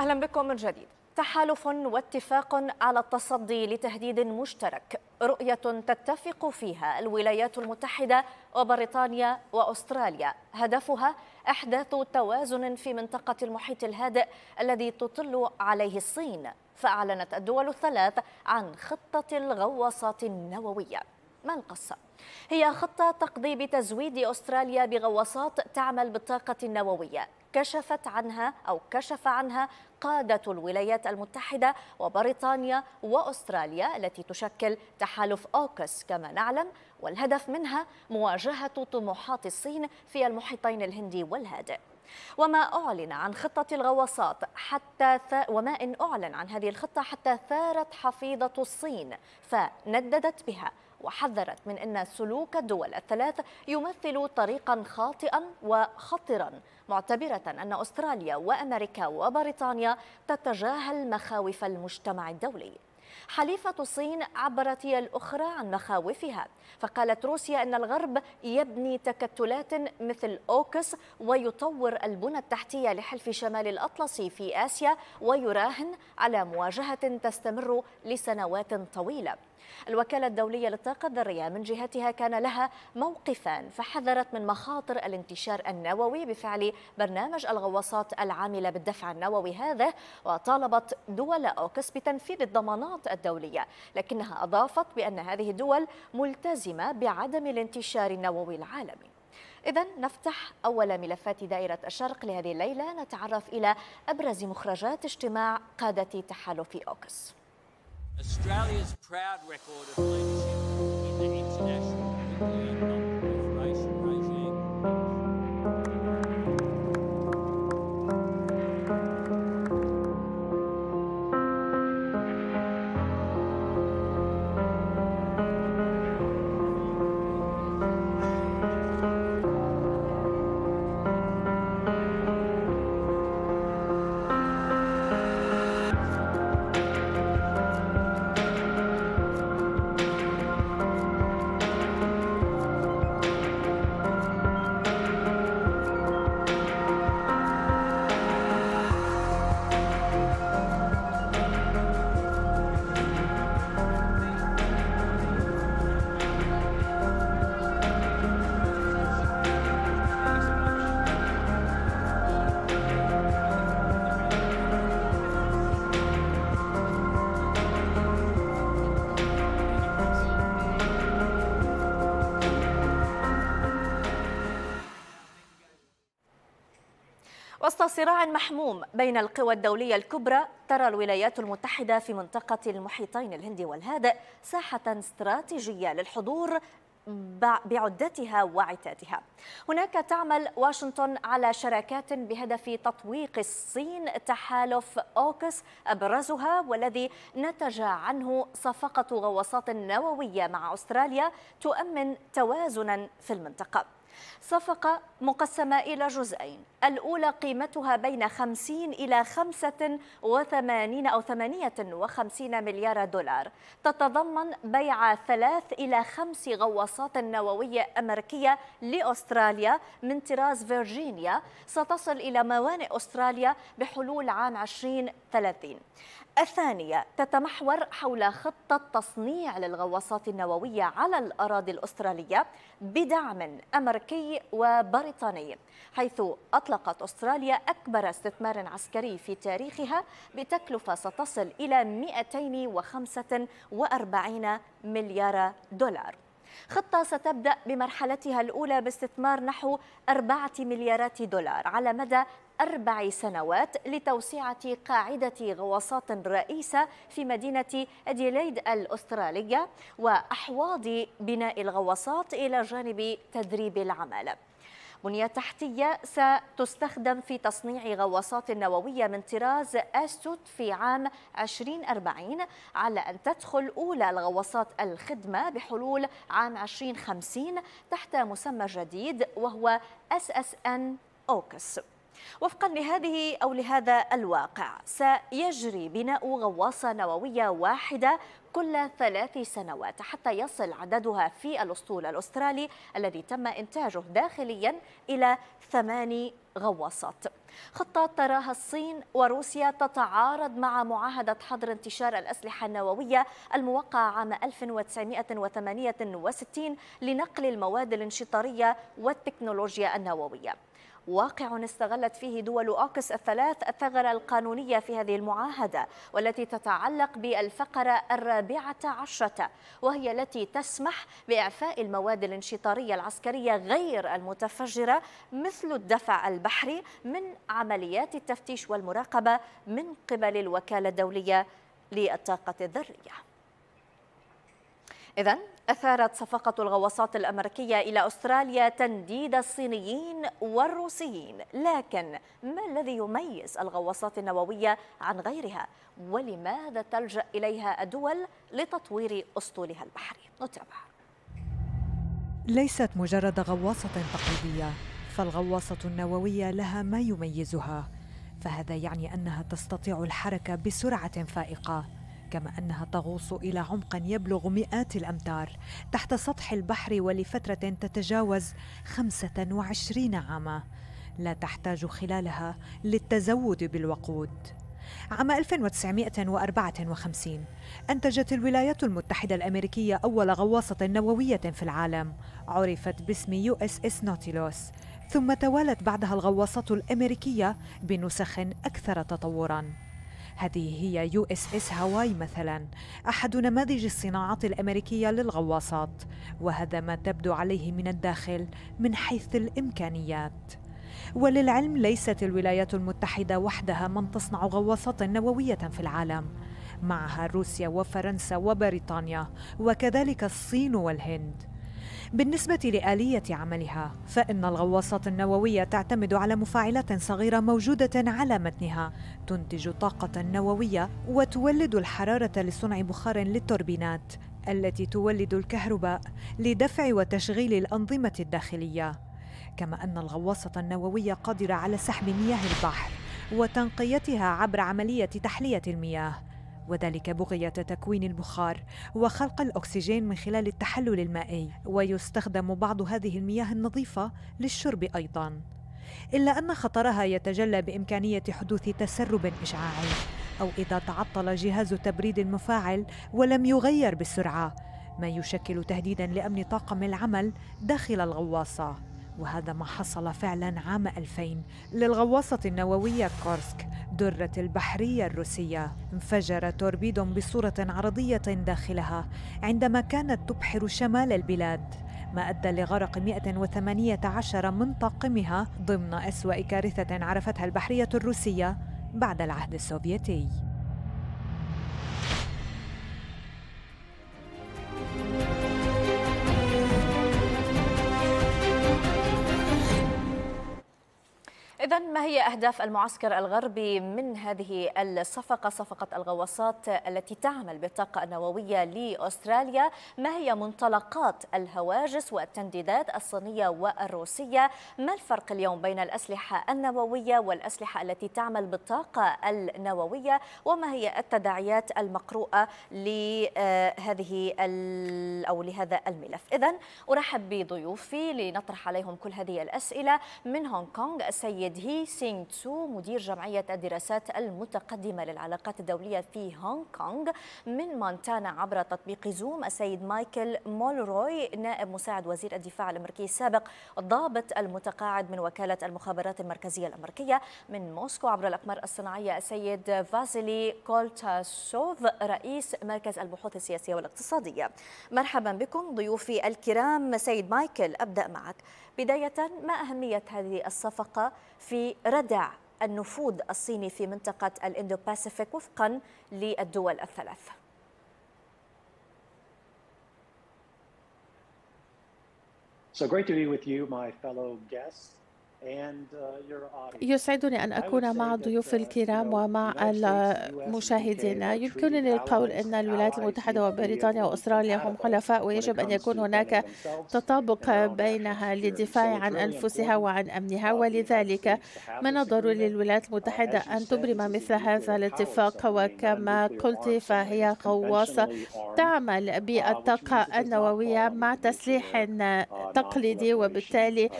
أهلا بكم من جديد. تحالف واتفاق على التصدي لتهديد مشترك. رؤية تتفق فيها الولايات المتحدة وبريطانيا وأستراليا. هدفها إحداث توازن في منطقة المحيط الهادئ الذي تطل عليه الصين. فأعلنت الدول الثلاث عن خطة الغواصات النووية. ما القصة؟ هي خطة تقضي بتزويد أستراليا بغواصات تعمل بالطاقة النووية. كشفت عنها أو كشف عنها قادة الولايات المتحدة وبريطانيا وأستراليا التي تشكل تحالف أوكس كما نعلم. والهدف منها مواجهة طموحات الصين في المحيطين الهندي والهادئ وما أعلن عن خطة الغواصات حتى ث... وما إن أعلن عن هذه الخطة حتى ثارت حفيظة الصين فنددت بها وحذرت من أن سلوك الدول الثلاث يمثل طريقا خاطئا وخطرا معتبرة أن أستراليا وأمريكا وبريطانيا تتجاهل مخاوف المجتمع الدولي. حليفة الصين عبرت هي الأخرى عن مخاوفها فقالت روسيا أن الغرب يبني تكتلات مثل أوكس ويطور البنى التحتية لحلف شمال الأطلسي في آسيا ويراهن على مواجهة تستمر لسنوات طويلة. الوكالة الدولية للطاقة الذرية من جهتها كان لها موقفان فحذرت من مخاطر الانتشار النووي بفعل برنامج الغواصات العاملة بالدفع النووي هذا وطالبت دول أوكس بتنفيذ الضمانات الدولية لكنها أضافت بأن هذه الدول ملتزمة بعدم الانتشار النووي العالمي. إذا نفتح أول ملفات دائرة الشرق لهذه الليلة نتعرف إلى أبرز مخرجات اجتماع قادة تحالف أوكس. Australia's proud record of leadership وسط صراع محموم بين القوى الدولية الكبرى ترى الولايات المتحدة في منطقة المحيطين الهندي والهادئ ساحة استراتيجية للحضور بعدتها وعتادها هناك تعمل واشنطن على شراكات بهدف تطويق الصين تحالف أوكس أبرزها والذي نتج عنه صفقة غواصات نووية مع أستراليا تؤمن توازنا في المنطقة. صفقة مقسمة إلى جزئين. الأولى قيمتها بين 50 إلى 85 أو 58 مليار دولار. تتضمن بيع ثلاث إلى خمس غواصات نووية أمريكية لأستراليا من طراز فيرجينيا. ستصل إلى موانئ أستراليا بحلول عام 2030 الثانية تتمحور حول خطة تصنيع للغواصات النووية على الأراضي الأسترالية بدعم أمريكي وبريطاني حيث أطلقت أستراليا أكبر استثمار عسكري في تاريخها بتكلفة ستصل إلى 245 مليار دولار. خطة ستبدأ بمرحلتها الأولى باستثمار نحو أربعة مليارات دولار على مدى أربع سنوات لتوسعة قاعدة غواصات رئيسة في مدينة أديليد الأسترالية وأحواض بناء الغواصات إلى جانب تدريب العمل. بنية تحتية ستستخدم في تصنيع غواصات نووية من طراز أستوت في عام 2040 على أن تدخل أولى الغواصات الخدمة بحلول عام 2050 تحت مسمى جديد وهو SSN أوكس وفقا لهذه أو لهذا الواقع سيجري بناء غواصة نووية واحدة كل ثلاث سنوات حتى يصل عددها في الأسطول الأسترالي الذي تم إنتاجه داخليا إلى ثماني غواصات. خطة تراها الصين وروسيا تتعارض مع معاهدة حظر انتشار الأسلحة النووية الموقعة عام 1968 لنقل المواد الانشطارية والتكنولوجيا النووية. واقع استغلت فيه دول أوكس الثلاث الثغرة القانونية في هذه المعاهدة والتي تتعلق بالفقرة الرابعة عشرة وهي التي تسمح بإعفاء المواد الانشطارية العسكرية غير المتفجرة مثل الدفع البحري من عمليات التفتيش والمراقبة من قبل الوكالة الدولية للطاقة الذرية. إذا أثارت صفقة الغواصات الأمريكية إلى أستراليا تنديد الصينيين والروسيين. لكن ما الذي يميز الغواصات النووية عن غيرها؟ ولماذا تلجأ إليها الدول لتطوير أسطولها البحري؟ نتابع. ليست مجرد غواصة تقليدية فالغواصة النووية لها ما يميزها فهذا يعني أنها تستطيع الحركة بسرعة فائقة. كما أنها تغوص إلى عمق يبلغ مئات الأمتار. تحت سطح البحر ولفترة تتجاوز 25 عاما. لا تحتاج خلالها للتزود بالوقود. عام 1954 أنتجت الولايات المتحدة الأمريكية أول غواصة نووية في العالم. عرفت باسم يو إس إس نوتيلوس. ثم توالت بعدها الغواصات الأمريكية بنسخ أكثر تطوراً. هذه هي يو إس إس هاواي مثلا أحد نماذج الصناعات الأمريكية للغواصات وهذا ما تبدو عليه من الداخل من حيث الإمكانيات. وللعلم ليست الولايات المتحدة وحدها من تصنع غواصات نووية في العالم. معها روسيا وفرنسا وبريطانيا وكذلك الصين والهند. بالنسبة لآلية عملها فإن الغواصات النووية تعتمد على مفاعلات صغيرة موجودة على متنها تنتج طاقة نووية وتولد الحرارة لصنع بخار للتوربينات التي تولد الكهرباء لدفع وتشغيل الأنظمة الداخلية. كما أن الغواصة النووية قادرة على سحب مياه البحر وتنقيتها عبر عملية تحلية المياه. وذلك بغية تكوين البخار وخلق الأكسجين من خلال التحلل المائي. ويستخدم بعض هذه المياه النظيفة للشرب أيضاً. إلا أن خطرها يتجلى بإمكانية حدوث تسرب إشعاعي أو إذا تعطل جهاز تبريد المفاعل ولم يغير بالسرعة ما يشكل تهديدا لأمن طاقم العمل داخل الغواصة. وهذا ما حصل فعلا عام 2000 للغواصة النووية كورسك درة البحرية الروسية. انفجر توربيد بصورة عرضية داخلها عندما كانت تبحر شمال البلاد ما أدى لغرق 118 من طاقمها ضمن أسوأ كارثة عرفتها البحرية الروسية بعد العهد السوفيتي. إذا ما هي أهداف المعسكر الغربي من هذه الصفقة صفقة الغواصات التي تعمل بالطاقة النووية لأستراليا؟ ما هي منطلقات الهواجس والتنديدات الصينية والروسية؟ ما الفرق اليوم بين الأسلحة النووية والأسلحة التي تعمل بالطاقة النووية؟ وما هي التداعيات المقروءة لهذه أو لهذا الملف؟ إذا أرحب بضيوفي لنطرح عليهم كل هذه الأسئلة من هونغ كونغ السيد هي سينغ تسو مدير جمعية الدراسات المتقدمة للعلاقات الدولية في هونغ كونغ من مونتانا عبر تطبيق زوم. السيد مايكل مولروي نائب مساعد وزير الدفاع الأمريكي السابق الضابط المتقاعد من وكالة المخابرات المركزية الأمريكية من موسكو. عبر الأقمار الصناعية السيد فازيلي كولتاسوف رئيس مركز البحوث السياسية والاقتصادية. مرحبا بكم ضيوفي الكرام. سيد مايكل أبدأ معك. بداية ما أهمية هذه الصفقة في ردع النفوذ الصيني في منطقة الإندو باسيفيك وفقا للدول الثلاث So great to be with you, my fellow guests. يسعدني أن أكون مع الضيوف الكرام ومع المشاهدين يمكنني القول أن الولايات المتحدة وبريطانيا وأستراليا هم حلفاء ويجب أن يكون هناك تطابق بينها للدفاع عن أنفسها وعن أمنها ولذلك من الضروري للولايات المتحدة أن تبرم مثل هذا الاتفاق وكما قلت فهي غواصة تعمل بالطاقة النووية مع تسليح تقليدي وبالتالي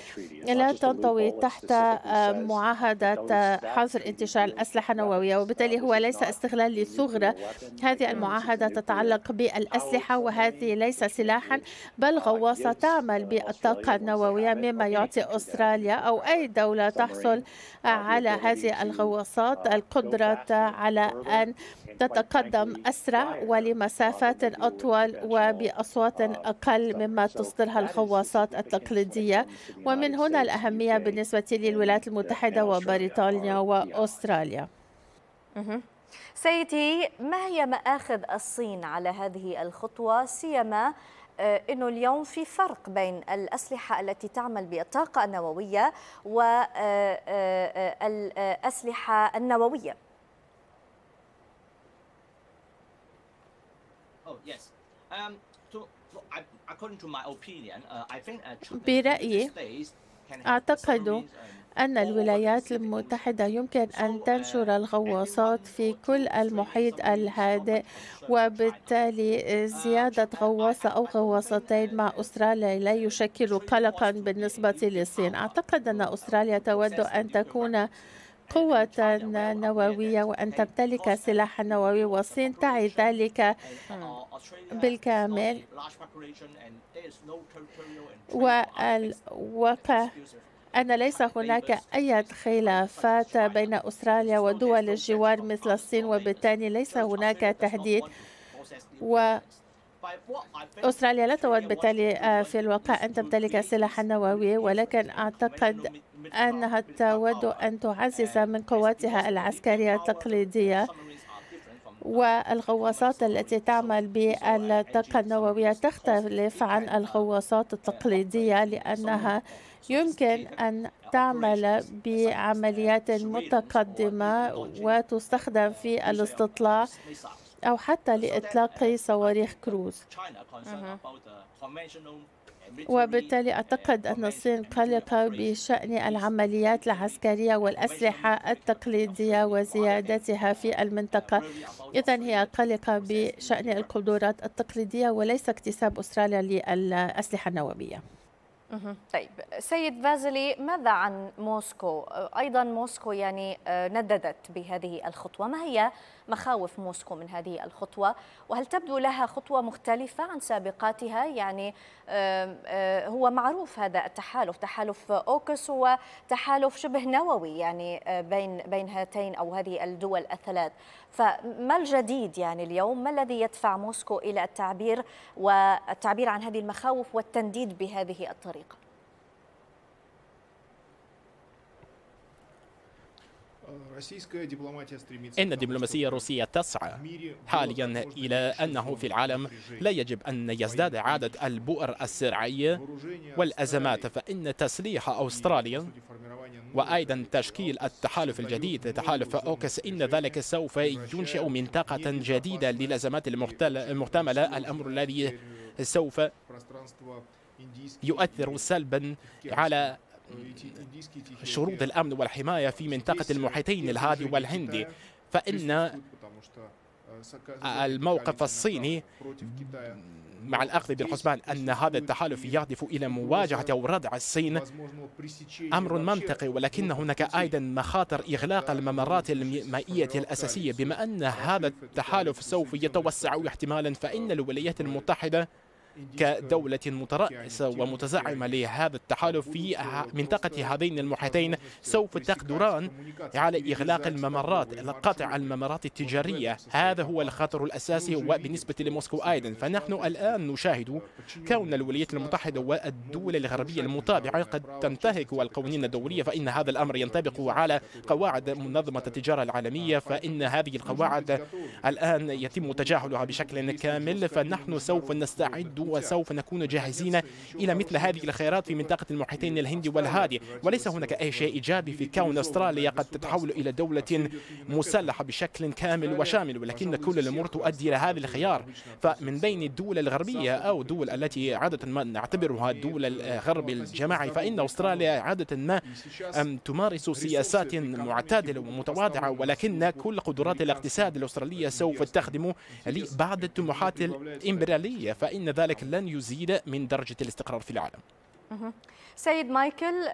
لا تنطوي تحت معاهدة حظر انتشار الأسلحة النووية. وبالتالي هو ليس استغلال لثغرة هذه المعاهدة تتعلق بالأسلحة وهذه ليس سلاحا بل غواصة تعمل بالطاقة النووية مما يعطي أستراليا أو أي دولة تحصل على هذه الغواصات القدرة على أن تتقدم أسرع ولمسافات أطول وبأصوات أقل مما تصدرها الغواصات التقليدية. ومن هنا الأهمية بالنسبة للولايات المتحدة وبريطانيا وأستراليا. سيدي ما هي مآخذ الصين على هذه الخطوة؟ سيما آه، إنه اليوم في فرق بين الأسلحة التي تعمل بالطاقه النوويه والاسلحه آه، آه، النوويه oh, um, برأيي أعتقد أن الولايات المتحدة يمكن أن تنشر الغواصات في كل المحيط الهادئ وبالتالي زيادة غواصة أو غواصتين مع أستراليا لا يشكل قلقا بالنسبة للصين. أعتقد أن أستراليا تود أن تكون قوة نووية وأن تمتلك سلاحا نووي والصين تعي ذلك بالكامل. والواقع أن ليس هناك أي خلافات بين أستراليا ودول الجوار مثل الصين وبالتالي ليس هناك تهديد. و أستراليا لا تود بالتالي آه، في الواقع أن تمتلك سلاحا نووي ولكن أعتقد أنها تود أن تعزز من قواتها العسكرية التقليدية والغواصات التي تعمل بالطاقة النووية تختلف عن الغواصات التقليدية لأنها يمكن أن تعمل بعمليات متقدمة وتستخدم في الاستطلاع أو حتى لإطلاق صواريخ كروز. وبالتالي أعتقد أن الصين قلقة بشأن العمليات العسكرية والأسلحة التقليدية وزيادتها في المنطقة. إذا هي قلقة بشأن القدرات التقليدية وليس اكتساب أستراليا للأسلحة النووية. طيب سيد فازلي ماذا عن موسكو؟ أيضا موسكو يعني آه، نددت بهذه الخطوة. ما هي مخاوف موسكو من هذه الخطوة؟ وهل تبدو لها خطوة مختلفة عن سابقاتها؟ يعني آه، هو معروف هذا التحالف تحالف أوكس هو تحالف شبه نووي يعني آه، بين بين هاتين أو هذه الدول الثلاث. فما الجديد يعني اليوم؟ ما الذي يدفع موسكو إلى التعبير والتعبير عن هذه المخاوف والتنديد بهذه الطريقة؟ إن الدبلوماسية الروسية تسعى حاليا إلى أنه في العالم لا يجب أن يزداد عدد البؤر السرعية والأزمات فإن تسليح أستراليا وأيضا تشكيل التحالف الجديد تحالف أوكس إن ذلك سوف ينشئ منطقة جديدة للأزمات المحتملة. الأمر الذي سوف يؤثر سلبا على شروط الأمن والحماية في منطقة المحيطين الهادي والهندي فإن الموقف الصيني مع الأخذ بالحسبان أن هذا التحالف يهدف إلى مواجهة أو ردع الصين أمر منطقي ولكن هناك أيضا مخاطر إغلاق الممرات المائية الأساسية. بما أن هذا التحالف سوف يتوسع احتمالا فإن الولايات المتحدة كدولة مترأسة ومتزعمة لهذا التحالف في منطقة هذين المحيطين سوف تقدران على إغلاق الممرات قطع الممرات التجارية. هذا هو الخطر الأساسي وبالنسبة لموسكو أيضا. فنحن الآن نشاهد كون الولايات المتحدة والدول الغربية المتابعة قد تنتهك القوانين الدولية فإن هذا الأمر ينطبق على قواعد منظمة التجارة العالمية فإن هذه القواعد الآن يتم تجاهلها بشكل كامل فنحن سوف نستعد وسوف نكون جاهزين إلى مثل هذه الخيارات في منطقة المحيطين الهندي والهادي. وليس هناك أي شيء إيجابي في كون أستراليا قد تتحول إلى دولة مسلحة بشكل كامل وشامل ولكن كل الأمور تؤدي إلى هذا الخيار. فمن بين الدول الغربية أو الدول التي عادة ما نعتبرها دول الغرب الجماعي فإن أستراليا عادة ما تمارس سياسات معتدلة ومتواضعة ولكن كل قدرات الاقتصاد الأسترالية سوف تخدم لبعض الطموحات الإمبريالية. فإن ذلك لن يزيد من درجة الاستقرار في العالم. سيد مايكل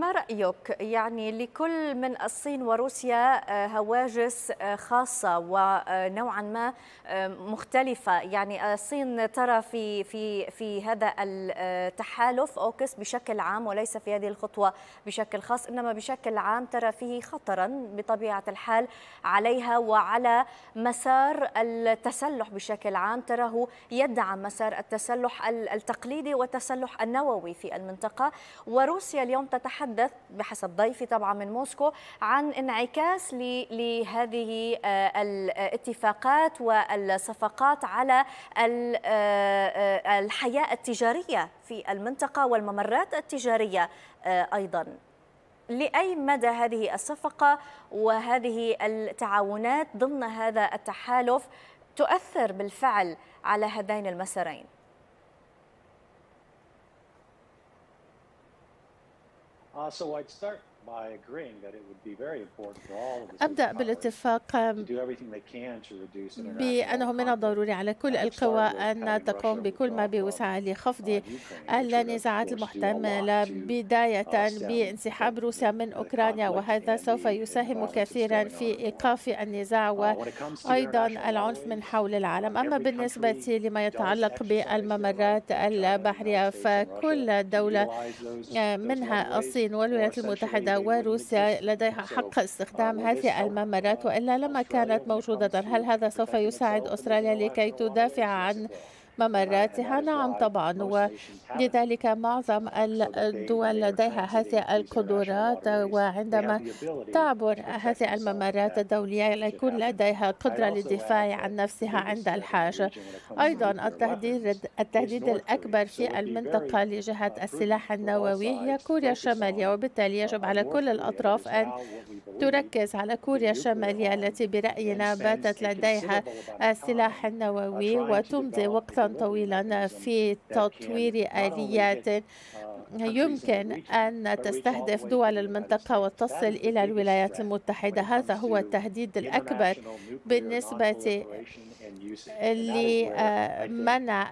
ما رأيك؟ يعني لكل من الصين وروسيا آه، هواجس آه، خاصة ونوعا ما آه، مختلفة. يعني الصين ترى في في في هذا التحالف أوكس بشكل عام وليس في هذه الخطوة بشكل خاص إنما بشكل عام ترى فيه خطرا بطبيعة الحال عليها وعلى مسار التسلح بشكل عام. تراه يدعم مسار التسلح التقليدي والتسلح النووي في المنطقة. وروسيا اليوم تتحدث بحسب ضيفي طبعا من موسكو عن انعكاس لهذه آه، الاتفاقات والصفقات على آه، آه، الحياة التجارية في المنطقة والممرات التجارية أيضا. لأي مدى هذه الصفقة وهذه التعاونات ضمن هذا التحالف تؤثر بالفعل على هذين المسارين؟ Uh, so I'd start أبدأ بالاتفاق بأنه من الضروري على كل القوى أن تقوم بكل ما بوسعها لخفض النزاعات المحتملة بداية بانسحاب روسيا من أوكرانيا وهذا سوف يساهم كثيرا في إيقاف النزاع وأيضا العنف من حول العالم. أما بالنسبة لما يتعلق بالممرات البحرية فكل دولة منها الصين والولايات المتحدة وروسيا لديها حق استخدام هذه الممرات وإلا لما كانت موجودة هل هذا سوف يساعد أستراليا لكي تدافع عن ممراتها نعم طبعا. ولذلك معظم الدول لديها هذه القدرات. وعندما تعبر هذه الممرات الدولية يكون لديها قدرة للدفاع عن نفسها عند الحاجة أيضا التهديد التهديد الأكبر في المنطقة لجهة السلاح النووي هي كوريا الشمالية. وبالتالي يجب على كل الأطراف أن تركز على كوريا الشمالية التي برأينا باتت لديها السلاح النووي وتمضي طويلا في تطوير آليات. يمكن أن تستهدف دول المنطقة وتصل إلى الولايات المتحدة. هذا هو التهديد الأكبر بالنسبة لمنع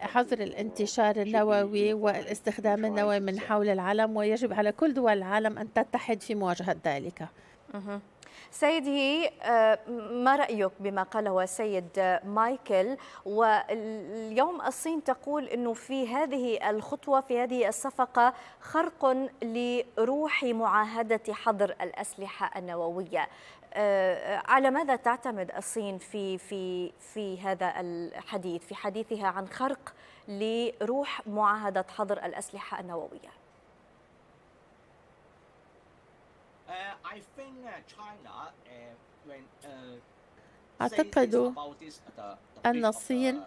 حظر الانتشار النووي والاستخدام النووي من حول العالم ويجب على كل دول العالم أن تتحد في مواجهة ذلك. سيدي آه، ما رأيك بما قاله السيد مايكل؟ واليوم الصين تقول أنه في هذه الخطوة في هذه الصفقة خرق لروح معاهدة حظر الأسلحة النووية. آه، على ماذا تعتمد الصين في في في هذا الحديث في حديثها عن خرق لروح معاهدة حظر الأسلحة النووية؟ Uh, uh, uh, أعتقد أن الصين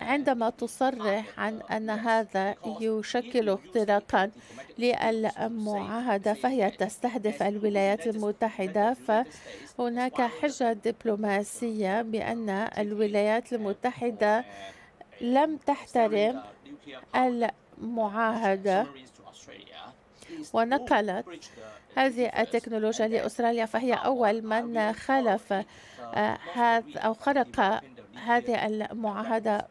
عندما تصرح عن أن هذا يشكل اختراقا للمعاهدة فهي تستهدف الولايات المتحدة فهناك حجة دبلوماسية بأن الولايات المتحدة لم تحترم المعاهدة. ونقلت هذه التكنولوجيا لأستراليا فهي أول من خالف آه، هذا أو خرق هذه المعاهدة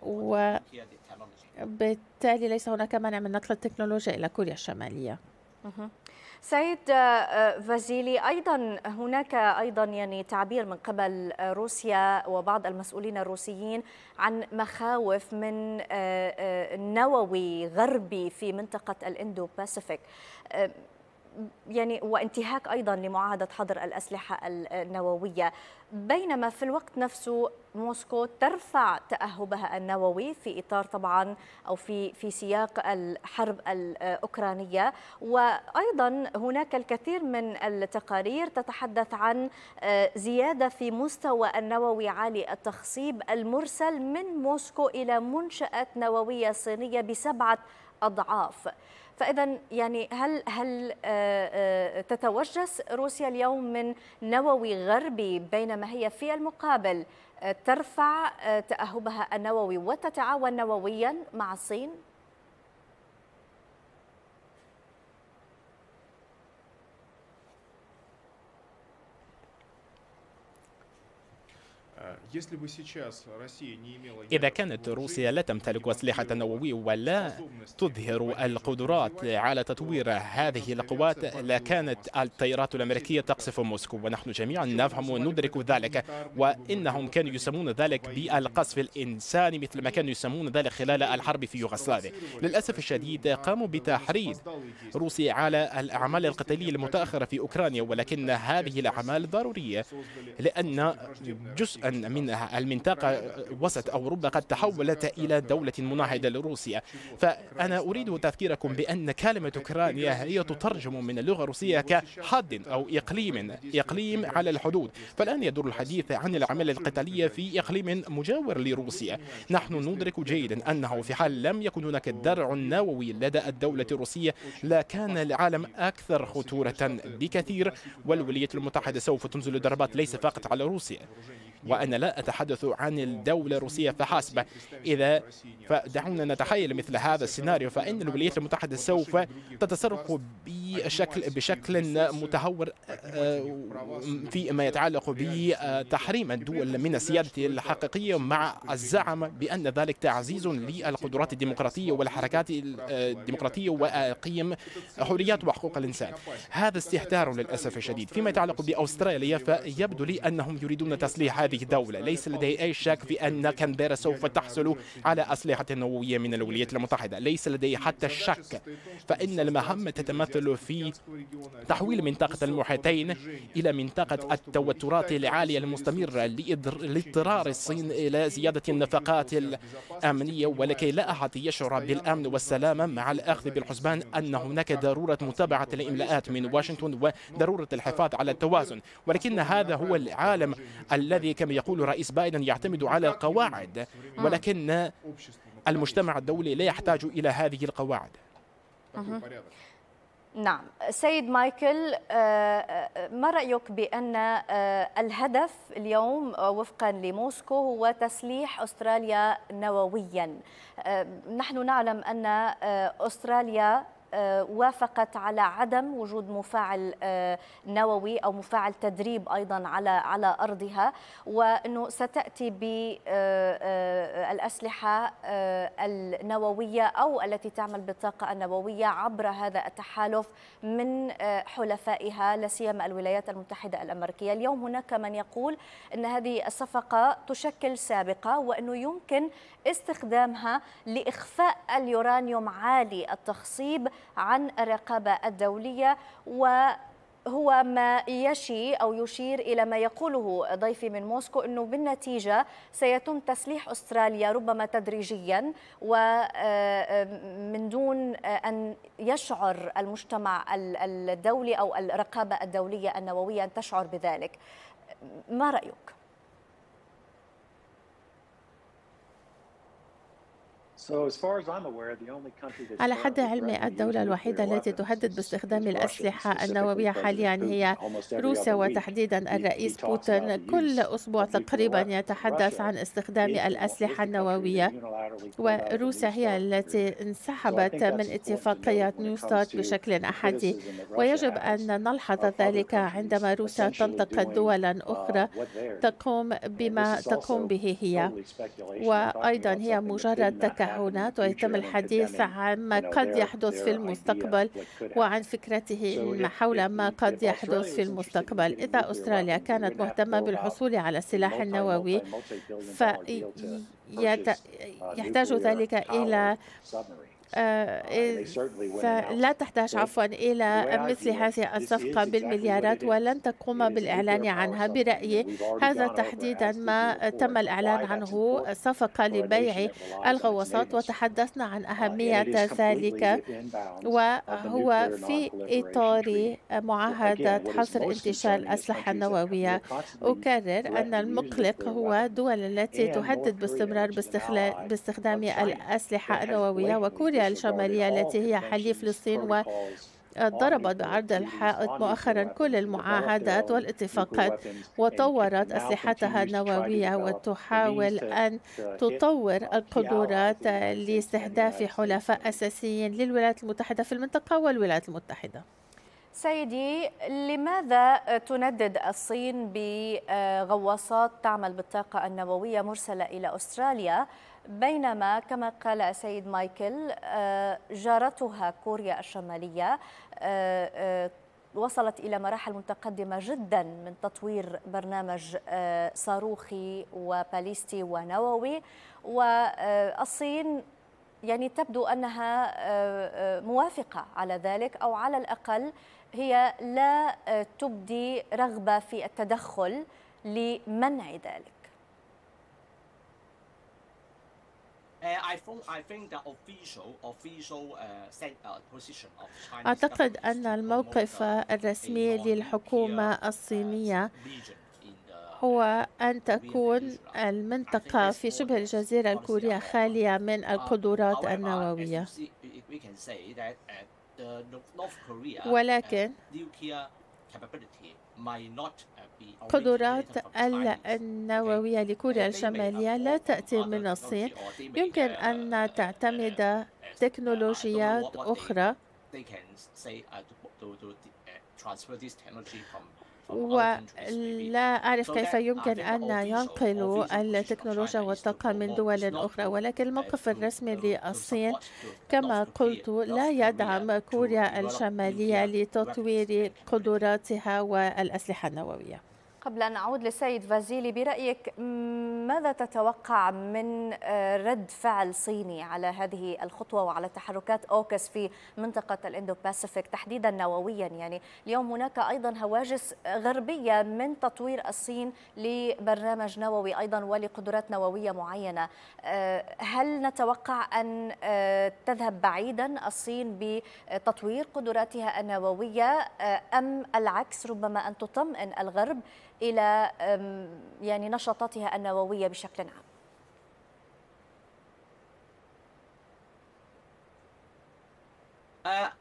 وبالتالي ليس هناك مانع من نقل التكنولوجيا إلى كوريا الشمالية. سيد آه، فازيلي أيضا هناك أيضا يعني تعبير من قبل روسيا وبعض المسؤولين الروسيين عن مخاوف من آه، آه، نووي غربي في منطقة الاندو باسيفيك يعني وانتهاك أيضا لمعاهدة حظر الأسلحة النووية. بينما في الوقت نفسه موسكو ترفع تأهبها النووي في إطار طبعا أو في في سياق الحرب الأوكرانية. وأيضا هناك الكثير من التقارير تتحدث عن زيادة في مستوى النووي عالي التخصيب المرسل من موسكو إلى منشاه نووية صينية بسبعة أضعاف. فاذا يعني هل هل آه، آه، تتوجس روسيا اليوم من نووي غربي بينما هي في المقابل آه، ترفع تأهبها النووي وتتعاون نوويا مع الصين؟ إذا كانت روسيا لا تمتلك أسلحة نووية ولا تظهر القدرات على تطوير هذه القوات لكانت الطائرات الأمريكية تقصف موسكو ونحن جميعا نفهم وندرك ذلك وإنهم كانوا يسمون ذلك بالقصف الإنساني مثل ما كانوا يسمون ذلك خلال الحرب في يوغوسلافيا للأسف الشديد قاموا بتحريض روسيا على الأعمال القتالية المتأخرة في أوكرانيا ولكن هذه الأعمال ضرورية لأن جزءا من المنطقة وسط أوروبا قد تحولت إلى دولة مناهضة لروسيا. فأنا أريد تذكيركم بأن كلمة أوكرانيا هي تترجم من اللغة الروسية كحد أو إقليم إقليم على الحدود. فالآن يدور الحديث عن الأعمال القتالية في إقليم مجاور لروسيا. نحن ندرك جيدا أنه في حال لم يكن هناك درع نووي لدى الدولة الروسية لكان العالم أكثر خطورة بكثير والولايات المتحدة سوف تنزل ضربات ليس فقط على روسيا. وأنا لا أتحدث عن الدولة الروسية فحسب. إذا فدعونا نتخيل مثل هذا السيناريو فإن الولايات المتحدة سوف تتصرف بشكل بشكل متهور آه، فيما يتعلق بتحريم الدول من السيادة الحقيقية مع الزعم بأن ذلك تعزيز للقدرات الديمقراطية والحركات الديمقراطية وقيم حريات وحقوق الإنسان. هذا استهتار للأسف الشديد. فيما يتعلق بأستراليا فيبدو لي أنهم يريدون تسليح هذه الدولة. ليس لدي أي شك في أن كانبيرا سوف تحصل على أسلحة نووية من الولايات المتحدة. ليس لدي حتى الشك فإن المهمة تتمثل في تحويل منطقة المحيطين إلى منطقة التوترات العالية المستمرة لاضطرار الصين إلى زيادة النفقات الأمنية ولكي لا أحد يشعر بالأمن والسلامة مع الأخذ بالحسبان أن هناك ضرورة متابعة الإملاءات من واشنطن وضرورة الحفاظ على التوازن. ولكن هذا هو العالم الذي كما يقول رئيس بايدن يعتمد على القواعد ولكن المجتمع الدولي لا يحتاج إلى هذه القواعد. نعم. سيد مايكل آه، آه، ما رأيك بأن آه، الهدف اليوم وفقا لموسكو هو تسليح أستراليا نوويا؟ نحن نعلم أن أستراليا وافقت على عدم وجود مفاعل آه، نووي أو مفاعل تدريب أيضا على على أرضها وأنه ستأتي بالاسلحه آه، النووية أو التي تعمل بالطاقة النووية عبر هذا التحالف من حلفائها لا سيما الولايات المتحدة الأمريكية، اليوم هناك من يقول إن هذه الصفقة تشكل سابقة وأنه يمكن استخدامها لإخفاء اليورانيوم عالي التخصيب عن الرقابة الدولية و هو ما يشي أو يشير إلى ما يقوله ضيفي من موسكو إنه بالنتيجة سيتم تسليح أستراليا ربما تدريجيا ومن دون أن يشعر المجتمع الدولي أو الرقابة الدولية النووية أن تشعر بذلك. ما رأيك؟ على حد علمي الدولة الوحيدة التي تهدد باستخدام الأسلحة النووية حاليا هي روسيا وتحديدا الرئيس بوتين كل أسبوع تقريبا يتحدث عن استخدام الأسلحة النووية. وروسيا هي التي انسحبت من اتفاقية نيو ستارت بشكل أحادي. ويجب أن نلحظ ذلك عندما روسيا تنتقد دولا أخرى تقوم بما تقوم به هي. وأيضا هي مجرد تكهن هنا ويتم الحديث عن ما قد يحدث في المستقبل وعن فكرته حول ما قد يحدث في المستقبل. إذا أستراليا كانت مهتمة بالحصول على السلاح النووي فيحتاج ذلك إلى فلا تحتاج عفوا إلى مثل هذه الصفقة بالمليارات ولن تقوم بالإعلان عنها برأيي. هذا تحديدا ما تم الإعلان عنه. صفقة لبيع الغواصات وتحدثنا عن أهمية ذلك. وهو في إطار معاهدة حصر انتشار الأسلحة النووية. أكرر أن المقلق هو الدول التي تهدد باستمرار باستخدام الأسلحة النووية وكوريا الشمالية التي هي حليف للصين و ضربت بعرض الحائط مؤخرا كل المعاهدات والاتفاقات وطورت أسلحتها النووية وتحاول أن تطور القدرات لاستهداف حلفاء أساسيين للولايات المتحدة في المنطقة والولايات المتحدة. سيدي لماذا تندد الصين بغواصات تعمل بالطاقة النووية مرسلة إلى أستراليا؟ بينما كما قال السيد مايكل آه، جارتها كوريا الشمالية آه، آه، وصلت إلى مراحل متقدمة جدا من تطوير برنامج صاروخي وباليستي ونووي. والصين يعني تبدو أنها موافقة على ذلك أو على الأقل هي لا تبدي رغبة في التدخل لمنع ذلك. أعتقد أن الموقف الرسمي للحكومة uh, الصينية هو أن تكون المنطقة في شبه الجزيرة الكورية خالية من uh, القدرات النووية. uh, ولكن قدرات النووية لكوريا الشمالية لا تأتي من الصين. يمكن أن تعتمد تكنولوجيات أخرى. ولا أعرف كيف يمكن أن ينقلوا التكنولوجيا والطاقة من دول أخرى ولكن الموقف الرسمي للصين كما قلت لا يدعم كوريا الشمالية لتطوير قدراتها والأسلحة النووية قبل أن أعود لسيد فازيلي برأيك ماذا تتوقع من آه، رد فعل صيني على هذه الخطوة وعلى تحركات أوكوس في منطقة الإندو باسيفيك تحديدا نوويا؟ يعني اليوم هناك أيضا هواجس غربية من تطوير الصين لبرنامج نووي أيضا ولقدرات نووية معينة. آه، هل نتوقع أن آه، تذهب بعيدا الصين بتطوير قدراتها النووية أم العكس ربما أن تطمئن الغرب إلى يعني نشاطاتها النووية بشكل عام. Uh,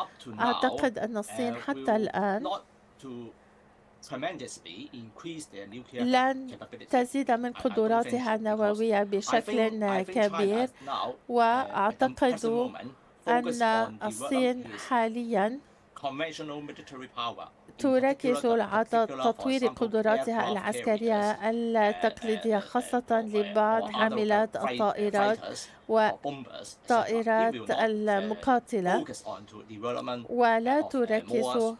uh, أعتقد أن الصين uh, حتى الآن لن تزيد من قدراتها النووية بشكل كبير. وأعتقد أن الصين حاليا تركز على تطوير قدراتها العسكرية التقليدية خاصة لبعض حاملات الطائرات والطائرات المقاتلة. ولا تركز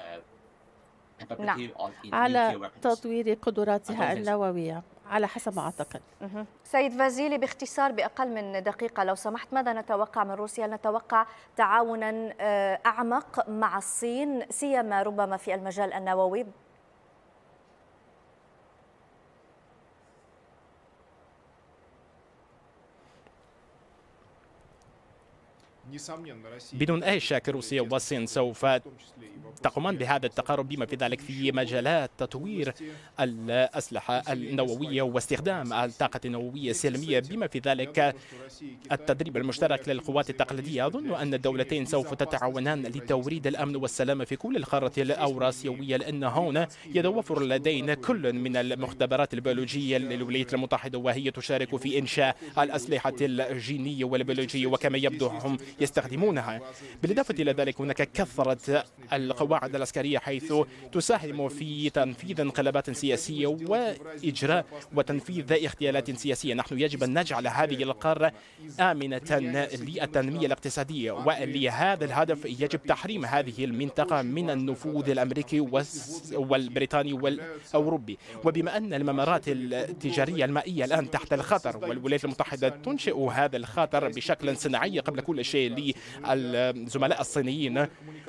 نعم. على تطوير قدراتها النووية. على حسب ما أعتقد. سيد فازيلي باختصار بأقل من دقيقة لو سمحت ماذا نتوقع من روسيا؟ نتوقع تعاونا آه، أعمق مع الصين سيما ربما في المجال النووي؟ بدون أي شك روسيا والصين سوف تقومان بهذا التقارب بما في ذلك في مجالات تطوير الأسلحة النووية واستخدام الطاقة النووية السلمية بما في ذلك التدريب المشترك للقوات التقليدية. أظن أن الدولتين سوف تتعاونان لتوريد الأمن والسلامة في كل القارة الأوراسيوية لأن هنا يتوفر لدينا كل من المختبرات البيولوجية للولايات المتحدة وهي تشارك في إنشاء الأسلحة الجينية والبيولوجية وكما يبدو هم يستخدمونها. بالإضافة إلى ذلك هناك كثرة القواعد العسكرية حيث تساهم في تنفيذ انقلابات سياسية وإجراء وتنفيذ اغتيالات سياسية. نحن يجب أن نجعل هذه القارة آمنة للتنمية الاقتصادية ولهذا الهدف يجب تحريم هذه المنطقة من النفوذ الأمريكي والبريطاني والأوروبي. وبما أن الممرات التجارية المائية الآن تحت الخطر والولايات المتحدة تنشئ هذا الخطر بشكل صناعي قبل كل شيء للزملاء الصينيين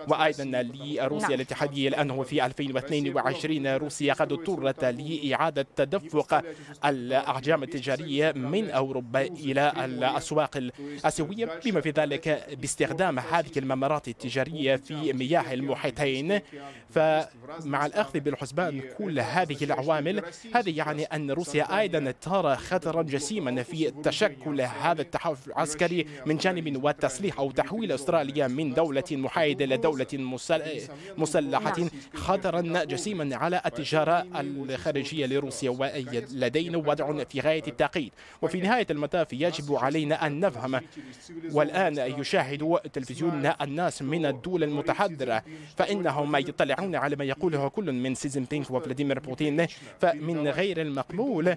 وأيضا لروسيا نعم. الاتحادية لأنه في 2022 روسيا قد اضطرت لإعادة تدفق الأحجام التجارية من أوروبا إلى الأسواق الآسيوية بما في ذلك باستخدام هذه الممرات التجارية في مياه المحيطين فمع الأخذ بالحسبان كل هذه العوامل هذا يعني أن روسيا أيضا ترى خطرا جسيما في تشكل هذا التحالف العسكري من جانب وتسليح أو تحويل أستراليا من دولة محايدة إلى دولة مسلحة. خطرا جسيما على التجارة الخارجية لروسيا ولدينا وضع في غاية التعقيد وفي نهاية المطاف يجب علينا أن نفهم والآن يشاهد تلفزيون الناس من الدول المتحضرة فإنهم يطلعون على ما يقوله كل من سي جين بينغ وفلاديمير بوتين فمن غير المقبول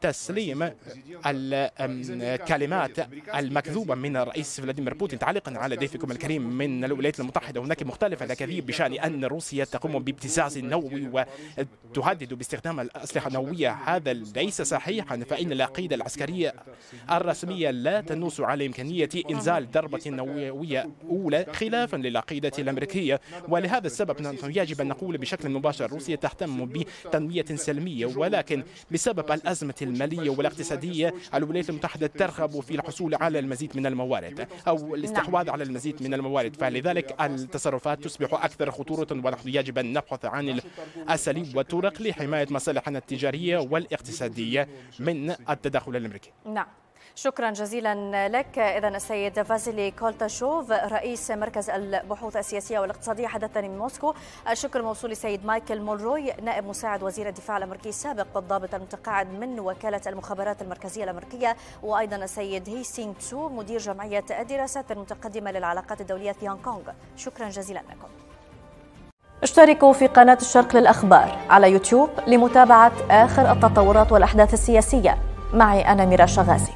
تسليم الكلمات المكذوبة من الرئيس فلاديمير بوتين تعليقا على ضيفكم الكريم من الولايات المتحدة. هناك مختلف الأكاذيب بشأن أن روسيا تقوم بابتزاز نووي وتهدد باستخدام الأسلحة النووية. هذا ليس صحيحا فإن العقيدة العسكرية الرسمية لا تنص على إمكانية إنزال ضربة نووية أولى خلافا للعقيدة الأمريكية. ولهذا السبب يجب أن نقول بشكل مباشر روسيا تهتم بتنمية سلمية ولكن بسبب الأزمة المالية والاقتصادية الولايات المتحدة ترغب في الحصول على المزيد من الموارد. أو الاستحواذ نعم. على المزيد من الموارد. فلذلك التصرفات تصبح أكثر خطورة ونحن يجب أن نبحث عن الأساليب والطرق لحماية مصالحنا التجارية والاقتصادية من التدخل الأمريكي. نعم. شكرا جزيلا لك. اذا السيد فازيلي كولتاشوف رئيس مركز البحوث السياسية والاقتصادية حدثني من موسكو. الشكر موصول لسيد مايكل مونروي نائب مساعد وزير الدفاع الأمريكي السابق والضابط المتقاعد من وكالة المخابرات المركزية الأمريكية وأيضا السيد هي سينغ تسو مدير جمعية الدراسات المتقدمة للعلاقات الدولية في هونغ كونغ. شكرا جزيلا لكم. اشتركوا في قناة الشرق للأخبار على يوتيوب لمتابعة آخر التطورات والأحداث السياسية. معي أنا ميرا شغازي